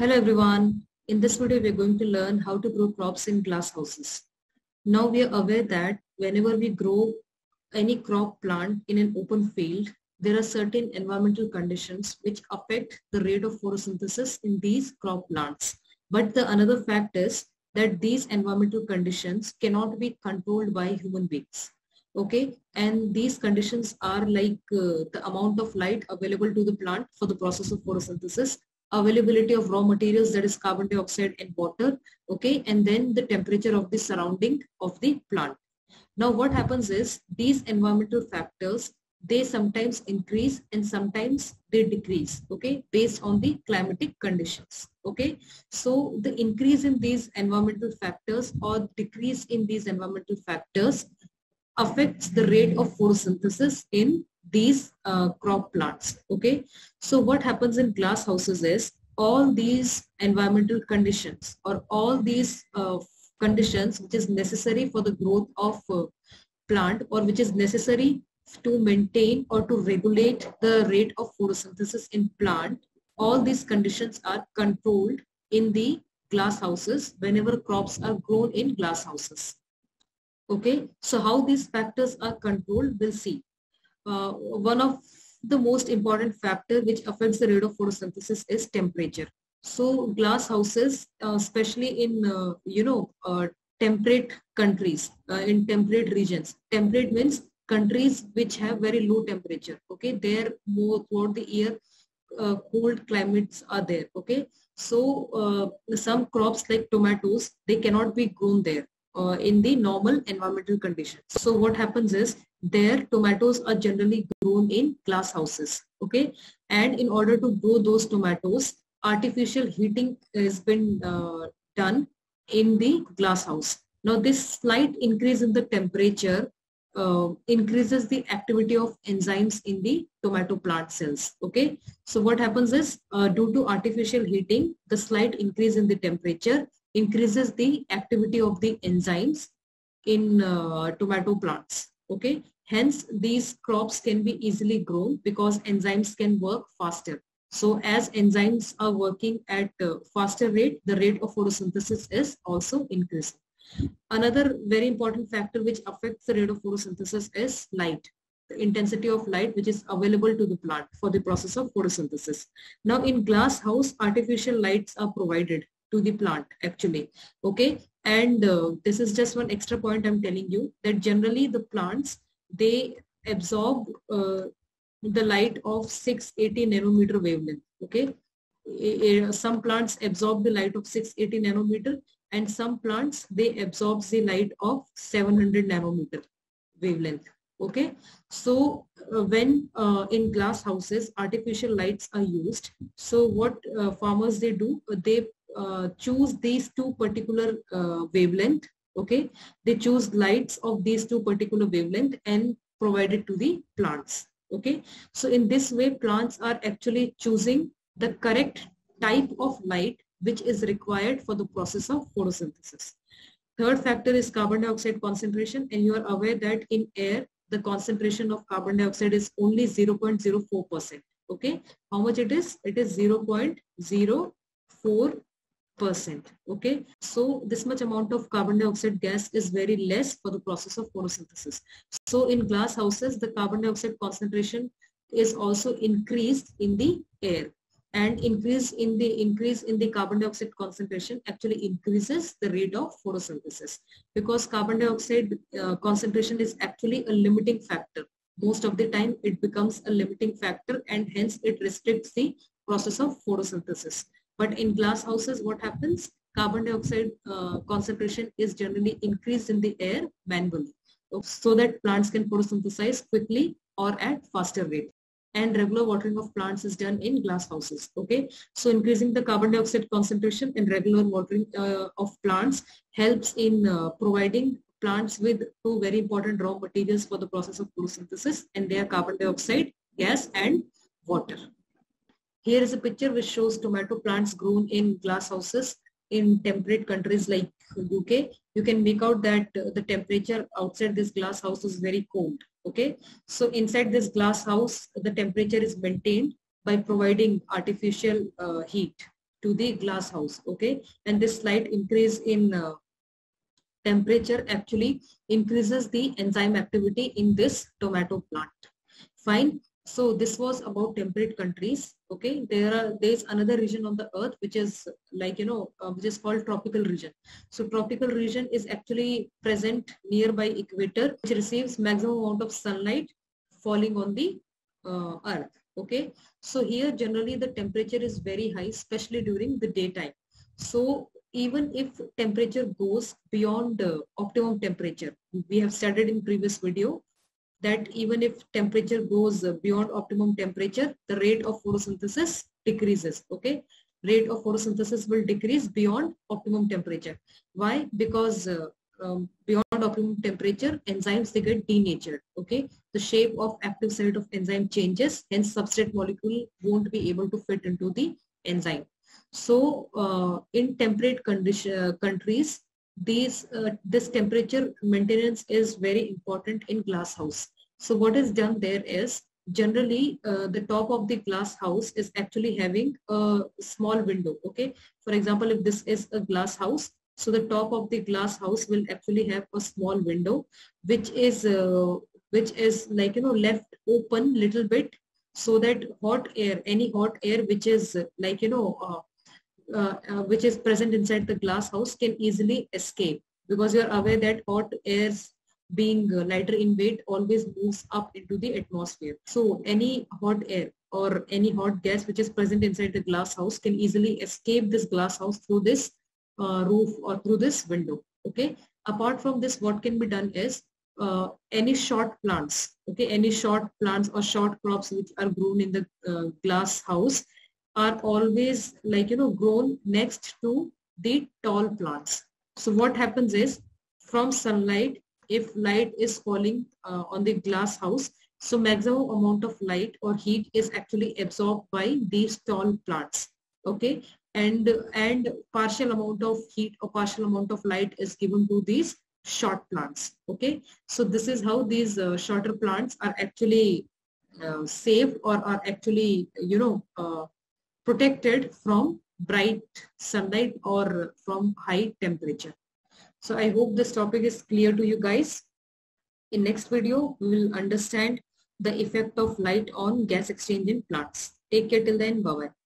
Hello everyone. In this video, we are going to learn how to grow crops in glass houses. Now we are aware that whenever we grow any crop plant in an open field, there are certain environmental conditions which affect the rate of photosynthesis in these crop plants. But the another fact is that these environmental conditions cannot be controlled by human beings. Okay, and these conditions are like uh, the amount of light available to the plant for the process of photosynthesis availability of raw materials that is carbon dioxide and water okay and then the temperature of the surrounding of the plant. Now what happens is these environmental factors they sometimes increase and sometimes they decrease okay based on the climatic conditions okay. So the increase in these environmental factors or decrease in these environmental factors affects the rate of photosynthesis in these uh, crop plants okay? So what happens in glass houses is all these environmental conditions or all these uh, conditions which is necessary for the growth of uh, plant or which is necessary to maintain or to regulate the rate of photosynthesis in plant all these conditions are controlled in the glass houses whenever crops are grown in glass houses. Okay? So how these factors are controlled we'll see uh, one of the most important factor which affects the rate of photosynthesis is temperature. So glass houses, uh, especially in, uh, you know, uh, temperate countries, uh, in temperate regions. Temperate means countries which have very low temperature. Okay, there more throughout the year, uh, cold climates are there. Okay, so some crops like tomatoes, they cannot be grown there uh, in the normal environmental conditions. So what happens is their tomatoes are generally grown in glass houses. Okay. And in order to grow those tomatoes, artificial heating has been uh, done in the glass house. Now this slight increase in the temperature uh, increases the activity of enzymes in the tomato plant cells. Okay. So what happens is uh, due to artificial heating, the slight increase in the temperature increases the activity of the enzymes in uh, tomato plants. Okay, hence these crops can be easily grown because enzymes can work faster. So as enzymes are working at faster rate, the rate of photosynthesis is also increasing. Another very important factor which affects the rate of photosynthesis is light the intensity of light which is available to the plant for the process of photosynthesis. Now in glass house, artificial lights are provided to the plant actually okay and uh, this is just one extra point i'm telling you that generally the plants they absorb uh, the light of 680 nanometer wavelength okay? Some plants absorb the light of 680 nanometer and some plants they absorb the light of 700 nanometer wavelength okay? So uh, when uh, in glass houses artificial lights are used so what uh, farmers they do they uh, choose these two particular uh, wavelength okay? They choose lights of these two particular wavelength and provide it to the plants okay? So in this way plants are actually choosing the correct type of light which is required for the process of photosynthesis. Third factor is carbon dioxide concentration and you are aware that in air the concentration of carbon dioxide is only 0.04 percent okay? How much it is? It is 0.04 percent okay? So this much amount of carbon dioxide gas is very less for the process of photosynthesis. So in glass houses the carbon dioxide concentration is also increased in the air. And increase in the increase in the carbon dioxide concentration actually increases the rate of photosynthesis. Because carbon dioxide uh, concentration is actually a limiting factor. Most of the time it becomes a limiting factor and hence it restricts the process of photosynthesis but in glass houses, what happens? Carbon dioxide uh, concentration is generally increased in the air manually. So that plants can photosynthesize quickly or at faster rate. And regular watering of plants is done in glass houses okay? So increasing the carbon dioxide concentration and regular watering uh, of plants helps in uh, providing plants with two very important raw materials for the process of photosynthesis and they are carbon dioxide gas and water here is a picture which shows tomato plants grown in glass houses in temperate countries like UK. You can make out that uh, the temperature outside this glass house is very cold. Okay. So inside this glass house, the temperature is maintained by providing artificial uh, heat. to the glass house okay and this slight increase in uh, temperature actually increases the enzyme activity in this tomato plant fine so this was about temperate countries okay? There are there's another region on the earth which is like you know uh, which is called tropical region. So tropical region is actually present nearby equator which receives maximum amount of sunlight falling on the uh, earth okay? So here generally the temperature is very high especially during the daytime. So even if temperature goes beyond the optimum temperature we have studied in previous video that even if temperature goes beyond optimum temperature the rate of photosynthesis decreases okay rate of photosynthesis will decrease beyond optimum temperature why because uh, um, beyond optimum temperature, enzymes they get denatured. Okay, the shape of active site of enzyme changes, hence substrate molecule won't be able to fit into the enzyme. So uh, in temperate condition uh, countries, these uh, this temperature maintenance is very important in glass house. So what is done there is generally uh, the top of the glass house is actually having a small window okay for example if this is a glass house so the top of the glass house will actually have a small window, which is uh, which is like you know left open little bit so that hot air, any hot air which is like you know uh, uh, which is present inside the glass house can easily escape because you are aware that hot air being lighter in weight always moves up into the atmosphere. So any hot air or any hot gas which is present inside the glass house can easily escape this glass house through this uh, roof or through this window okay apart from this what can be done is uh, any short plants okay any short plants or short crops which are grown in the uh, glass house are always like you know grown next to the tall plants. So what happens is from sunlight if light is falling uh, on the glass house so maximum amount of light or heat is actually absorbed by these tall plants okay? And and partial amount of heat or partial amount of light is given to these short plants okay? So this is how these uh, shorter plants are actually uh, saved or are actually you know uh, protected from bright sunlight or from high temperature. So i hope this topic is clear to you guys. In next video we will understand the effect of light on gas exchange in plants. Take care till then. Bye bye